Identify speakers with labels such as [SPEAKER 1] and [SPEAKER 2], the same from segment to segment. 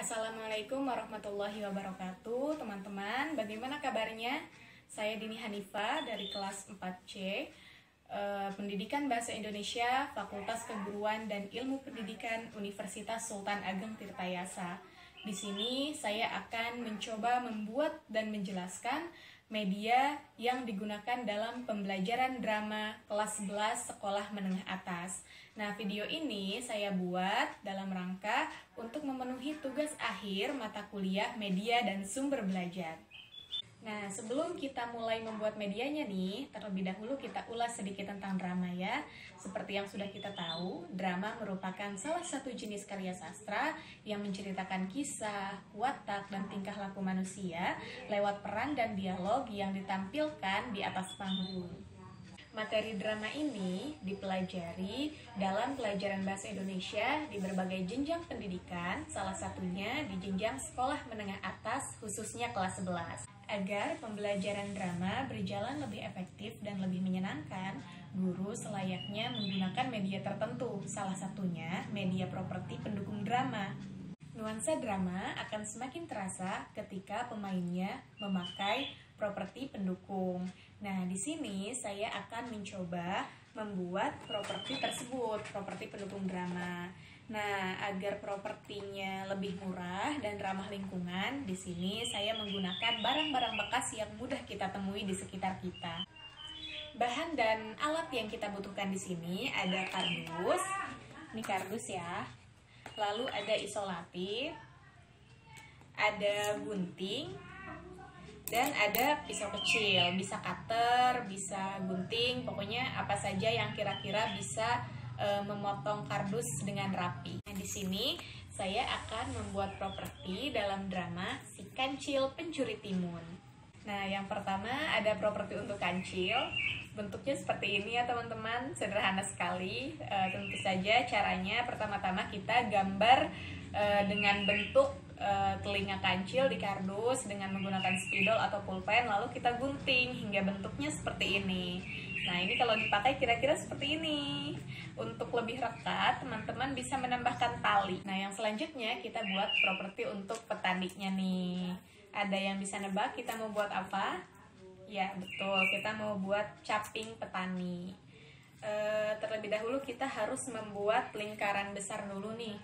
[SPEAKER 1] Assalamualaikum warahmatullahi wabarakatuh Teman-teman, bagaimana kabarnya? Saya Dini Hanifa dari kelas 4C eh, Pendidikan Bahasa Indonesia Fakultas Keguruan dan Ilmu Pendidikan Universitas Sultan Ageng Tirtayasa Di sini saya akan mencoba membuat dan menjelaskan media yang digunakan dalam pembelajaran drama kelas 11 sekolah menengah atas. Nah, video ini saya buat dalam rangka untuk memenuhi tugas akhir mata kuliah media dan sumber belajar. Nah, sebelum kita mulai membuat medianya nih, terlebih dahulu kita ulas sedikit tentang drama ya. Seperti yang sudah kita tahu, drama merupakan salah satu jenis karya sastra yang menceritakan kisah, watak, dan tingkah laku manusia lewat peran dan dialog yang ditampilkan di atas panggung. Materi drama ini dipelajari dalam pelajaran bahasa Indonesia di berbagai jenjang pendidikan, salah satunya di jenjang sekolah menengah atas khususnya kelas 11. Agar pembelajaran drama berjalan lebih efektif dan lebih menyenangkan, guru selayaknya menggunakan media tertentu, salah satunya media properti pendukung drama. Nuansa drama akan semakin terasa ketika pemainnya memakai properti pendukung. Nah, di sini saya akan mencoba membuat properti tersebut, properti pendukung drama. Nah, agar propertinya lebih murah dan ramah lingkungan, di sini saya menggunakan barang-barang bekas yang mudah kita temui di sekitar kita. Bahan dan alat yang kita butuhkan di sini ada kardus, ini kardus ya. Lalu ada isolatif, ada gunting, dan ada pisau kecil, bisa cutter, bisa gunting, pokoknya apa saja yang kira-kira bisa e, memotong kardus dengan rapi. Nah, di sini saya akan membuat properti dalam drama Si Kancil Pencuri Timun. Nah, yang pertama ada properti untuk kancil. Bentuknya seperti ini ya teman-teman, sederhana sekali. E, tentu saja caranya pertama-tama kita gambar e, dengan bentuk telinga kancil di kardus dengan menggunakan spidol atau pulpen, lalu kita gunting hingga bentuknya seperti ini. Nah, ini kalau dipakai kira-kira seperti ini. Untuk lebih rekat, teman-teman bisa menambahkan tali. Nah, yang selanjutnya kita buat properti untuk petaninya nih. Ada yang bisa nebak kita mau buat apa? Ya, betul. Kita mau buat caping petani. E, terlebih dahulu kita harus membuat lingkaran besar dulu nih.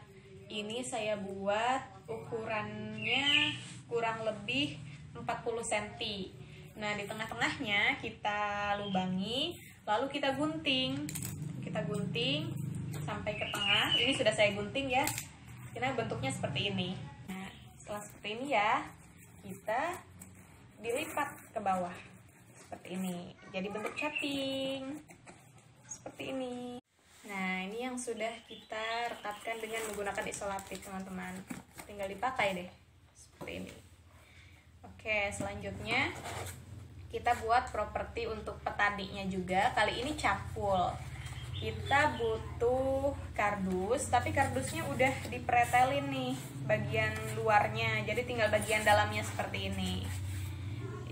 [SPEAKER 1] Ini saya buat ukurannya kurang lebih 40 cm Nah, di tengah-tengahnya kita lubangi, lalu kita gunting. Kita gunting sampai ke tengah. Ini sudah saya gunting ya. Karena bentuknya seperti ini. Nah, setelah seperti ini ya, kita dilipat ke bawah. Seperti ini. Jadi bentuk caping. Seperti ini. Nah, ini yang sudah kita rekatkan dengan menggunakan isolatif, teman-teman. Tinggal dipakai deh. Seperti ini. Oke, selanjutnya kita buat properti untuk petaninya juga. Kali ini capul. Kita butuh kardus tapi kardusnya udah dipretelin nih bagian luarnya. Jadi tinggal bagian dalamnya seperti ini.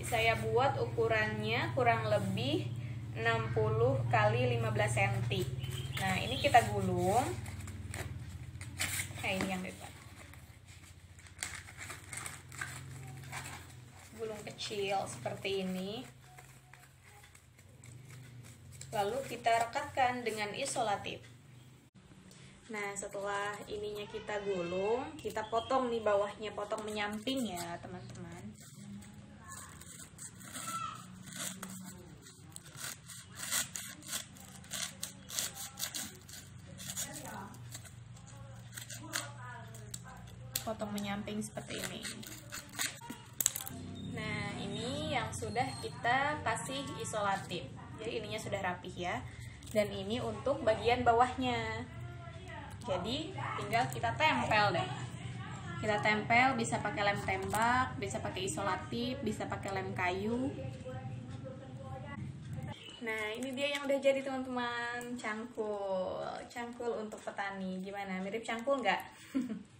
[SPEAKER 1] Saya buat ukurannya kurang lebih 60 kali 15 cm nah ini kita gulung. Nah ini yang depan gulung kecil seperti ini. Lalu kita rekatkan dengan isolatif. Nah setelah ininya kita gulung kita potong nih bawahnya potong menyamping ya teman-teman. Potong menyamping seperti ini yang sudah kita kasih isolatif. Jadi ininya sudah rapih ya. Dan ini untuk bagian bawahnya. Jadi tinggal kita tempel deh. Kita tempel bisa pakai lem tembak bisa pakai isolatif bisa pakai lem kayu. Nah ini dia yang udah jadi teman-teman. Cangkul. Cangkul untuk petani. Gimana? Mirip cangkul nggak?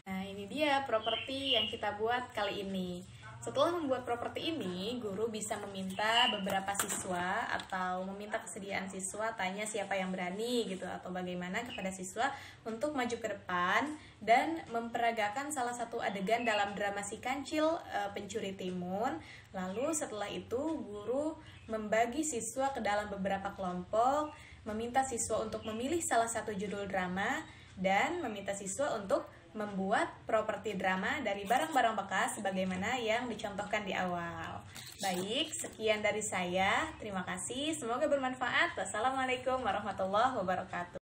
[SPEAKER 1] Nah ini dia properti yang kita buat kali ini Setelah membuat properti ini, guru bisa meminta beberapa siswa atau meminta kesediaan siswa tanya siapa yang berani gitu atau bagaimana kepada siswa untuk maju ke depan dan memperagakan salah satu adegan dalam drama si kancil e, pencuri timun. Lalu setelah itu guru membagi siswa ke dalam beberapa kelompok, meminta siswa untuk memilih salah satu judul drama dan meminta siswa untuk membuat properti drama dari barang-barang bekas sebagaimana yang dicontohkan di awal. Baik, sekian dari saya. Terima kasih. Semoga bermanfaat. Wassalamualaikum warahmatullahi wabarakatuh.